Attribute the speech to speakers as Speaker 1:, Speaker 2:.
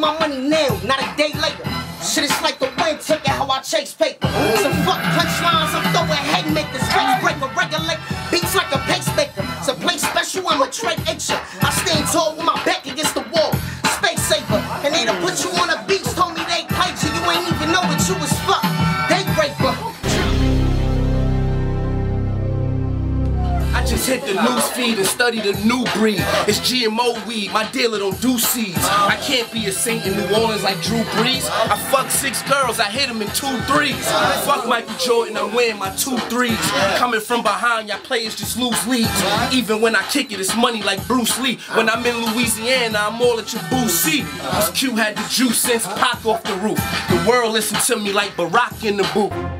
Speaker 1: my money now, not a day later. Shit is like the wind, took it how I chase paper. So fuck punchlines, I'm throwing haymakers, face breaker, regulate beats like a pacemaker. So play special, I'm a trade H. I stand tall with my back against the wall. Space saver, and they done put you on a
Speaker 2: just hit the news feed and study the new breed. It's GMO weed, my dealer don't do seeds. I can't be a saint in New Orleans like Drew Brees. I fuck six girls, I hit them in two threes. Fuck Michael Jordan, I'm wearing my two threes. Coming from behind, y'all players just lose leads. Even when I kick it, it's money like Bruce Lee. When I'm in Louisiana, I'm all at your boozy. This Q had the juice since Pac off the roof. The world listen to me like Barack in the booth.